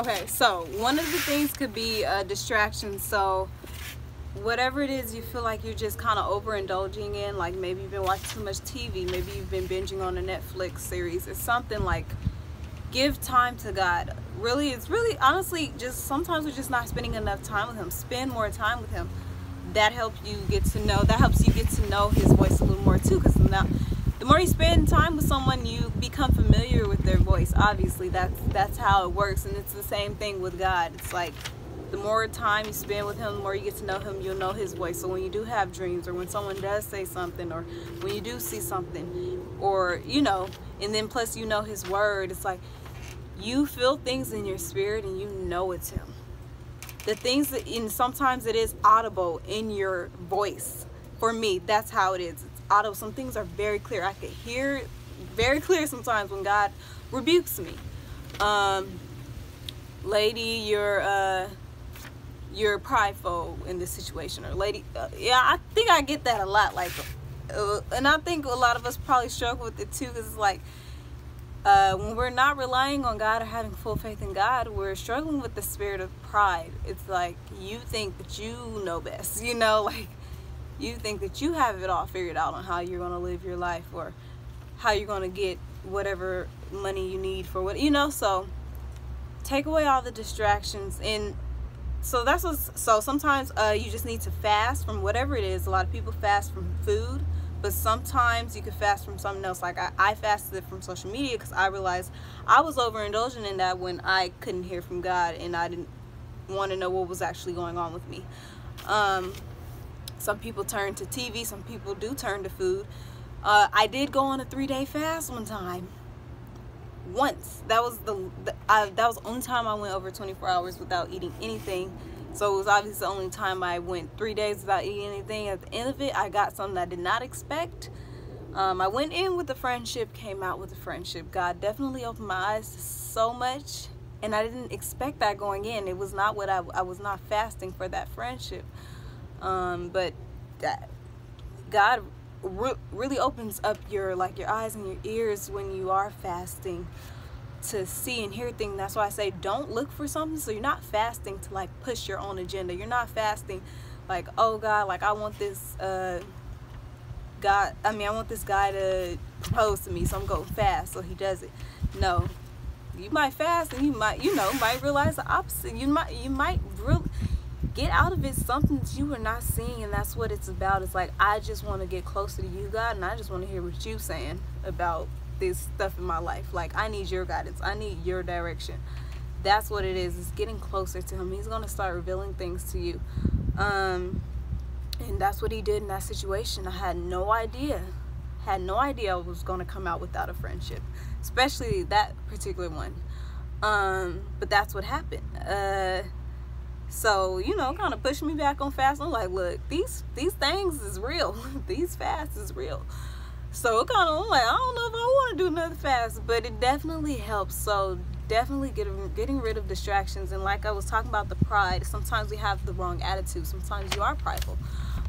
Okay, so one of the things could be a distraction. So whatever it is you feel like you're just kind of overindulging in, like maybe you've been watching too much TV, maybe you've been binging on a Netflix series or something like give time to God. Really, it's really honestly just sometimes we're just not spending enough time with Him. Spend more time with Him. That helps you get to know. That helps you get to know His voice a little more too. Because now, the more you spend time with someone, you become familiar with their voice. Obviously, that's that's how it works, and it's the same thing with God. It's like the more time you spend with him, the more you get to know him, you'll know his voice. So when you do have dreams or when someone does say something or when you do see something or, you know, and then plus you know his word, it's like you feel things in your spirit and you know it's him. The things that, and sometimes it is audible in your voice. For me, that's how it is. Audible. Some things are very clear. I could hear very clear sometimes when God rebukes me. Um, lady, you're, uh, you're prideful in this situation or lady uh, yeah i think i get that a lot like uh, and i think a lot of us probably struggle with it too because it's like uh, when we're not relying on god or having full faith in god we're struggling with the spirit of pride it's like you think that you know best you know like you think that you have it all figured out on how you're going to live your life or how you're going to get whatever money you need for what you know so take away all the distractions and so that's what so sometimes uh, you just need to fast from whatever it is. A lot of people fast from food but sometimes you can fast from something else. Like i, I fasted from social media because i realized i was overindulging in that when i couldn't hear from god and i didn't want to know what was actually going on with me. Um, some people turn to tv some people do turn to food uh, i did go on a three-day fast one time once. That was the, the I, that was the only time I went over 24 hours without eating anything. So it was obviously the only time I went three days without eating anything. At the end of it, I got something I did not expect. Um, I went in with a friendship, came out with a friendship. God definitely opened my eyes so much, and I didn't expect that going in. It was not what I, I was not fasting for that friendship. Um, but that, God re really opens up your like your eyes and your ears when you are fasting to see and hear things. That's why i say don't look for something. So you're not fasting to like push your own agenda. You're not fasting like oh god like i want this uh god i mean i want this guy to propose to me so i'm going fast. So he does it. No. You might fast and you might you know might realize the opposite. You might you might really get out of it something that you are not seeing and that's what it's about. It's like i just want to get closer to you god and i just want to hear what you're saying about this stuff in my life. Like i need your guidance. I need your direction. That's what it is. It's getting closer to him. He's going to start revealing things to you. Um and that's what he did in that situation. I had no idea. Had no idea i was going to come out without a friendship especially that particular one. Um but that's what happened. Uh so, you know, kind of pushed me back on fast. I'm like, look, these these things is real. these fasts is real. So kind of I'm like, I don't know if I want to do another fast, but it definitely helps. So definitely getting getting rid of distractions. And like I was talking about the pride, sometimes we have the wrong attitude. Sometimes you are prideful.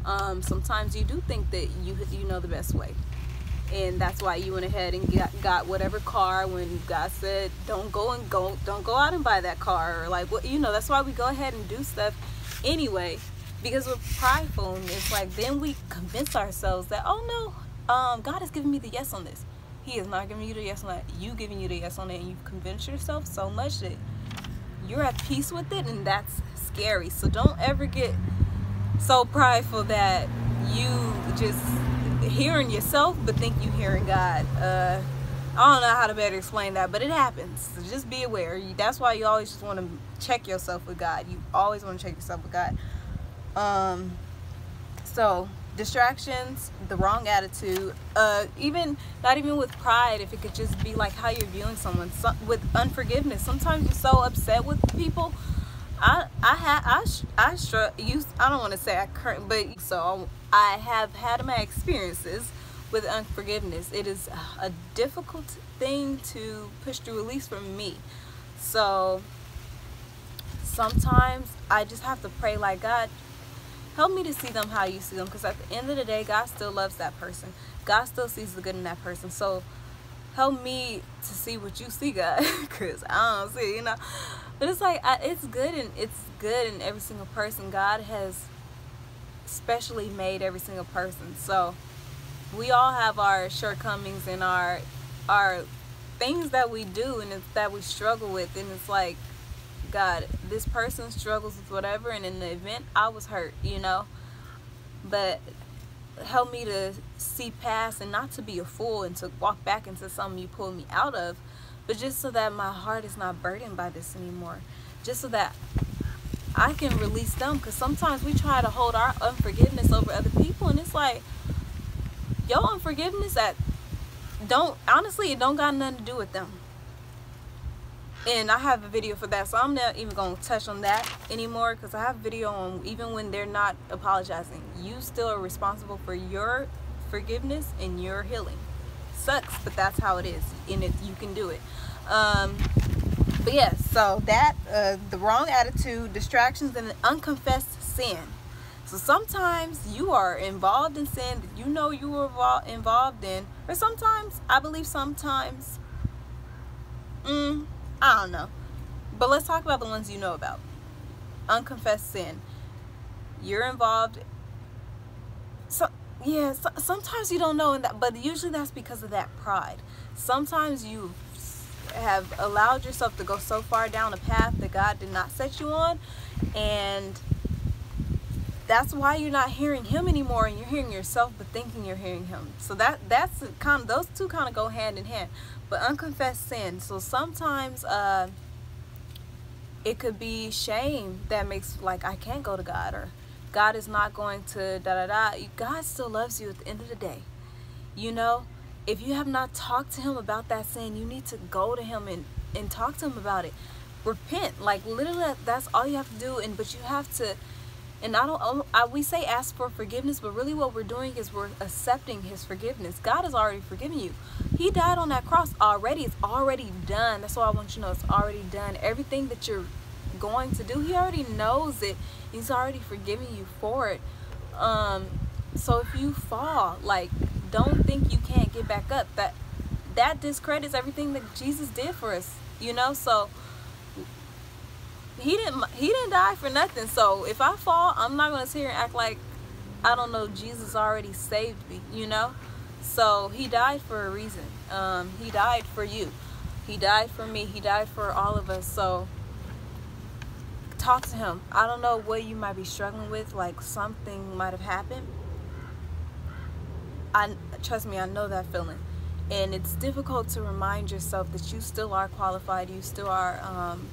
Um, sometimes you do think that you you know the best way and that's why you went ahead and got, got whatever car when God said don't go and go don't go out and buy that car or like what you know that's why we go ahead and do stuff anyway because we're prideful and it's like then we convince ourselves that oh no um, God has given me the yes on this. He is not giving you the yes on that. You giving you the yes on it and you've convinced yourself so much that you're at peace with it and that's scary. So don't ever get so prideful that you just hearing yourself but think you hearing God. Uh, I don't know how to better explain that, but it happens. So just be aware. That's why you always just want to check yourself with God. You always want to check yourself with God. Um, so distractions, the wrong attitude, uh, even not even with pride. If it could just be like how you're viewing someone some, with unforgiveness. Sometimes you're so upset with people. I I had I I struck. I don't want to say I current, but so I have had my experiences with unforgiveness. It is a difficult thing to push through, at least for me. So sometimes I just have to pray like, God, help me to see them how you see them. Because at the end of the day, God still loves that person. God still sees the good in that person. So help me to see what you see, God, because I don't see, you know. But it's like I, it's good and it's good in every single person. God has specially made every single person. So we all have our shortcomings and our our things that we do and it's that we struggle with and it's like God, this person struggles with whatever and in the event I was hurt, you know. But help me to see past and not to be a fool and to walk back into something you pulled me out of, but just so that my heart is not burdened by this anymore. Just so that I can release them because sometimes we try to hold our unforgiveness over other people and it's like your unforgiveness that don't honestly it don't got nothing to do with them and I have a video for that so I'm not even gonna touch on that anymore because I have video on even when they're not apologizing. You still are responsible for your forgiveness and your healing. Sucks but that's how it is and you can do it. Um, but yes yeah, so that uh, the wrong attitude distractions and unconfessed sin. So sometimes you are involved in sin that you know you were involved in or sometimes I believe sometimes mm, I don't know. But let's talk about the ones you know about. Unconfessed sin. You're involved. So yeah, so, sometimes you don't know, and that, but usually that's because of that pride. Sometimes you have allowed yourself to go so far down a path that God did not set you on, and that's why you're not hearing Him anymore, and you're hearing yourself, but thinking you're hearing Him. So that that's kind of those two kind of go hand in hand but unconfessed sin. So sometimes uh, it could be shame that makes like I can't go to God or God is not going to da da da. God still loves you at the end of the day. You know, if you have not talked to Him about that sin, you need to go to Him and and talk to Him about it. Repent, like literally, that's all you have to do. And but you have to and I don't, we say ask for forgiveness, but really what we're doing is we're accepting his forgiveness. God has already forgiven you. He died on that cross already. It's already done. That's all I want you to know. It's already done. Everything that you're going to do, he already knows it. He's already forgiven you for it. Um, so if you fall, like, don't think you can't get back up. That that discredits everything that Jesus did for us, you know? So he didn't he didn't die for nothing. So if I fall, I'm not gonna sit here and act like I don't know Jesus already saved me, you know? So he died for a reason. Um, he died for you. He died for me. He died for all of us. So talk to him. I don't know what you might be struggling with, like something might have happened. I trust me, I know that feeling. And it's difficult to remind yourself that you still are qualified, you still are um,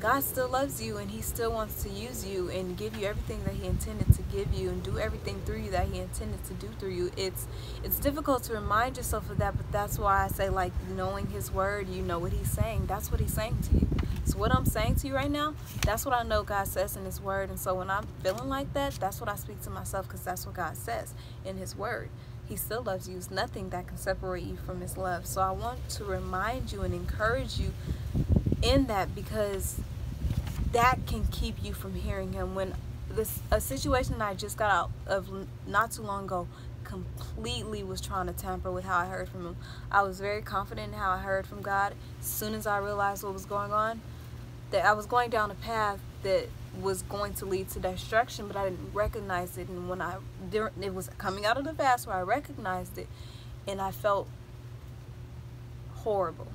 God still loves you and he still wants to use you and give you everything that he intended to give you and do everything through you that he intended to do through you. It's it's difficult to remind yourself of that, but that's why I say like knowing his word, you know what he's saying. That's what he's saying to you. So what I'm saying to you right now, that's what I know God says in his word. And so when I'm feeling like that, that's what I speak to myself because that's what God says in his word. He still loves you. It's nothing that can separate you from his love. So I want to remind you and encourage you in that because that can keep you from hearing him when this a situation I just got out of not too long ago completely was trying to tamper with how I heard from him. I was very confident in how I heard from God. As soon as I realized what was going on, that I was going down a path that was going to lead to destruction, but I didn't recognize it. And when I it was coming out of the fast where I recognized it, and I felt horrible.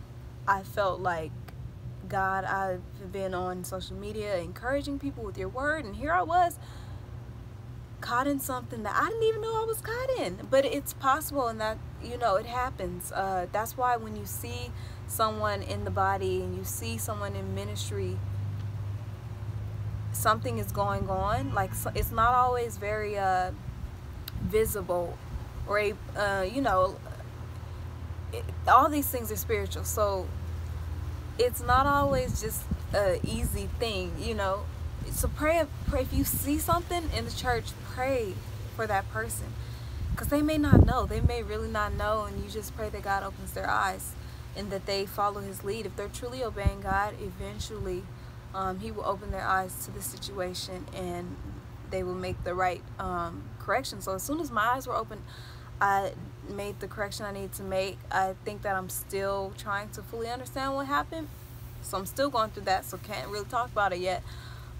I felt like God, I've been on social media encouraging people with your word, and here I was caught in something that I didn't even know I was caught in. But it's possible, and that, you know, it happens. Uh, that's why when you see someone in the body and you see someone in ministry, something is going on. Like, it's not always very uh, visible or, a, uh, you know, it, all these things are spiritual. So, it's not always just a easy thing, you know. So pray, pray if you see something in the church, pray for that person, because they may not know. They may really not know, and you just pray that God opens their eyes and that they follow His lead. If they're truly obeying God, eventually um, He will open their eyes to the situation and they will make the right um, correction. So as soon as my eyes were open, I made the correction I need to make. I think that I'm still trying to fully understand what happened. So I'm still going through that, so can't really talk about it yet.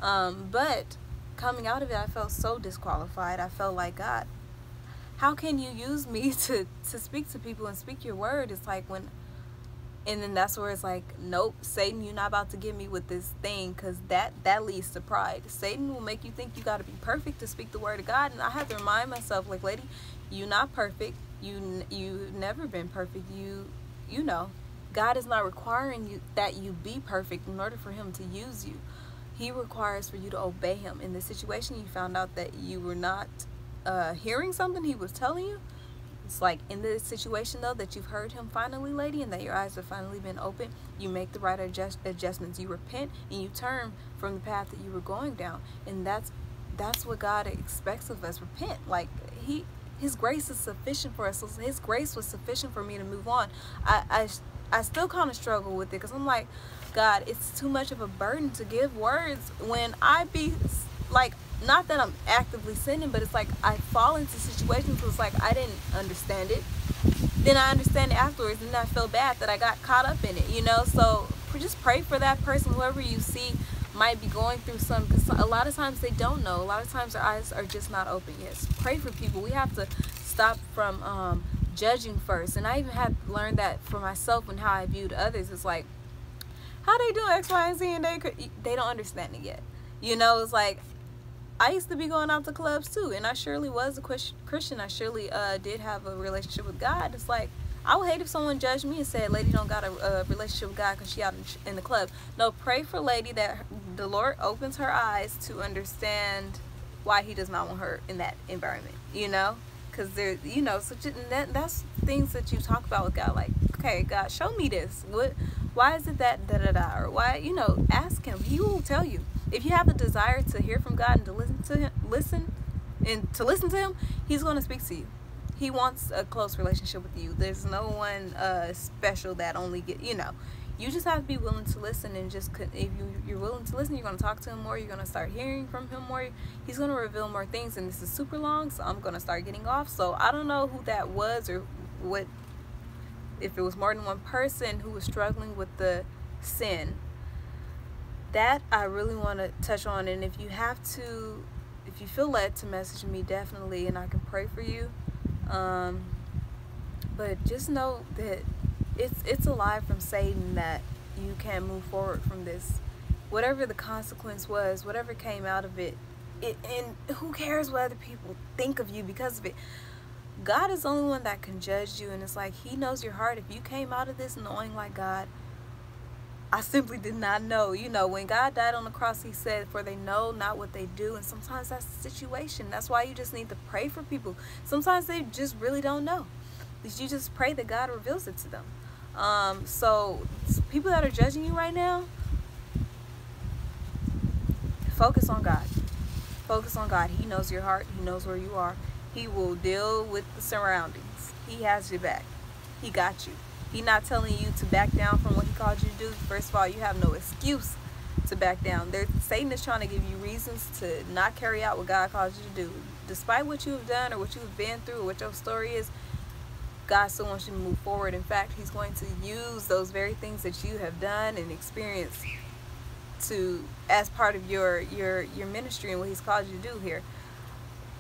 Um, but coming out of it, I felt so disqualified. I felt like, God, how can you use me to, to speak to people and speak your word? It's like when and then that's where it's like nope satan you're not about to get me with this thing because that that leads to pride satan will make you think you got to be perfect to speak the word of god and i have to remind myself like lady you're not perfect you you've never been perfect you you know god is not requiring you that you be perfect in order for him to use you he requires for you to obey him in this situation you found out that you were not uh, hearing something he was telling you it's like in this situation though that you've heard him finally, lady, and that your eyes have finally been open, you make the right adjust adjustments. You repent and you turn from the path that you were going down. And that's that's what God expects of us. Repent. Like he his grace is sufficient for us. His grace was sufficient for me to move on. I I, I still kind of struggle with it because I'm like, God, it's too much of a burden to give words when I be like not that I'm actively sinning, but it's like I fall into situations where it's like I didn't understand it. Then I understand it afterwards, and I feel bad that I got caught up in it, you know? So just pray for that person, whoever you see might be going through some, because a lot of times they don't know. A lot of times their eyes are just not open yet. pray for people. We have to stop from um, judging first. And I even had learned that for myself and how I viewed others. It's like, how they do X, Y, and Z, and they, they don't understand it yet. You know, it's like I used to be going out to clubs too, and I surely was a Christian. I surely uh, did have a relationship with God. It's like I would hate if someone judged me and said, "Lady don't got a, a relationship with God because she out in, in, the club." No, pray for Lady that the Lord opens her eyes to understand why He does not want her in that environment. You know, because there, you know, so that that's things that you talk about with God. Like, okay, God, show me this. What? Why is it that da da da? Or why? You know, ask Him. He will tell you if you have the desire to hear from God and to listen to him, listen and to listen to him, he's going to speak to you. He wants a close relationship with you. There's no one uh, special that only get, you know, you just have to be willing to listen and just if you, you're willing to listen, you're going to talk to him more. You're going to start hearing from him more. He's going to reveal more things. And this is super long, so I'm going to start getting off. So I don't know who that was or what, if it was more than one person who was struggling with the sin that I really want to touch on. And if you have to, if you feel led to message me, definitely, and I can pray for you. Um, but just know that it's it's a lie from Satan that you can't move forward from this. Whatever the consequence was, whatever came out of it, it and who cares what other people think of you because of it. God is the only one that can judge you, and it's like He knows your heart. If you came out of this knowing like God I simply did not know. You know, when God died on the cross, He said, For they know not what they do. And sometimes that's the situation. That's why you just need to pray for people. Sometimes they just really don't know. You just pray that God reveals it to them. Um, so, people that are judging you right now, focus on God. Focus on God. He knows your heart, He knows where you are. He will deal with the surroundings. He has your back. He got you. He not telling you to back down from what he called you to do. First of all, you have no excuse to back down. There, Satan is trying to give you reasons to not carry out what God calls you to do. Despite what you have done or what you have been through or what your story is, God still wants you to move forward. In fact, he's going to use those very things that you have done and experienced to as part of your your your ministry and what he's called you to do here.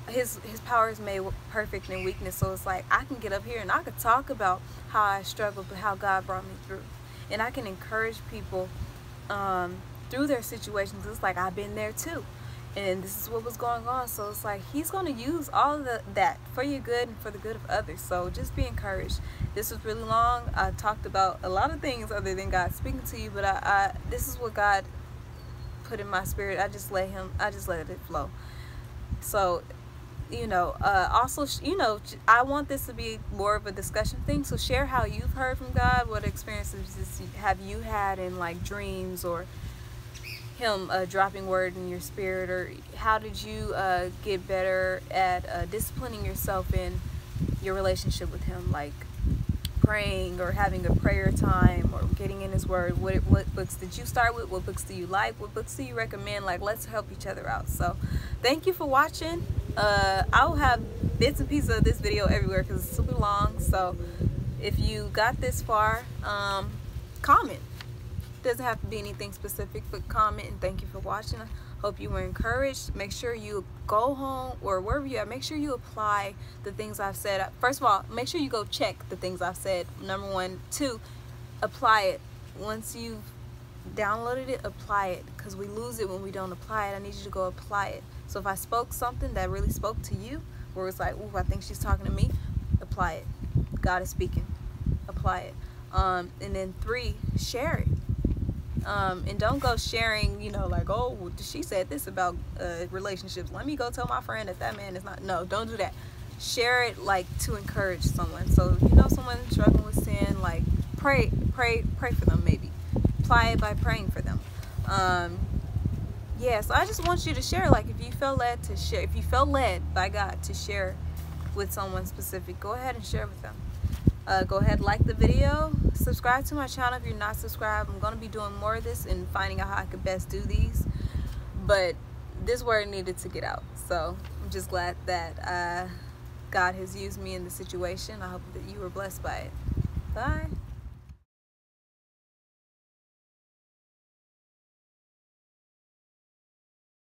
His his power is made perfect in weakness. So it's like i can get up here and i could talk about how i struggled but how god brought me through. And i can encourage people um, through their situations. It's like i've been there too and this is what was going on. So it's like he's going to use all the, that for your good and for the good of others. So just be encouraged. This was really long. I talked about a lot of things other than god speaking to you but i, I this is what god put in my spirit. I just let him i just let it flow. So you know uh, also you know i want this to be more of a discussion thing. So share how you've heard from god. What experiences have you had in like dreams or him uh, dropping word in your spirit or how did you uh, get better at uh, disciplining yourself in your relationship with him? Like praying or having a prayer time or getting in his word? What, what books did you start with? What books do you like? What books do you recommend? Like let's help each other out. So thank you for watching. Uh, I'll have bits and pieces of this video everywhere because it's super long. So if you got this far, um, comment. Doesn't have to be anything specific, but comment and thank you for watching. I hope you were encouraged. Make sure you go home or wherever you are, make sure you apply the things I've said. First of all, make sure you go check the things I've said. Number one. Two, apply it. Once you've downloaded it, apply it. Because we lose it when we don't apply it. I need you to go apply it. So if I spoke something that really spoke to you, where it's like, ooh, I think she's talking to me, apply it. God is speaking. Apply it. Um, and then three, share it. Um, and don't go sharing, you know, like, oh, she said this about uh, relationships. Let me go tell my friend that that man is not. No, don't do that. Share it like to encourage someone. So if you know someone struggling with sin, like pray, pray, pray for them. Maybe apply it by praying for them. Um, yeah, so I just want you to share. Like if you feel led to share, if you felt led by God to share with someone specific, go ahead and share with them. Uh, go ahead like the video subscribe to my channel if you're not subscribed. I'm going to be doing more of this and finding out how i could best do these but this word needed to get out so i'm just glad that uh, god has used me in the situation. I hope that you were blessed by it. Bye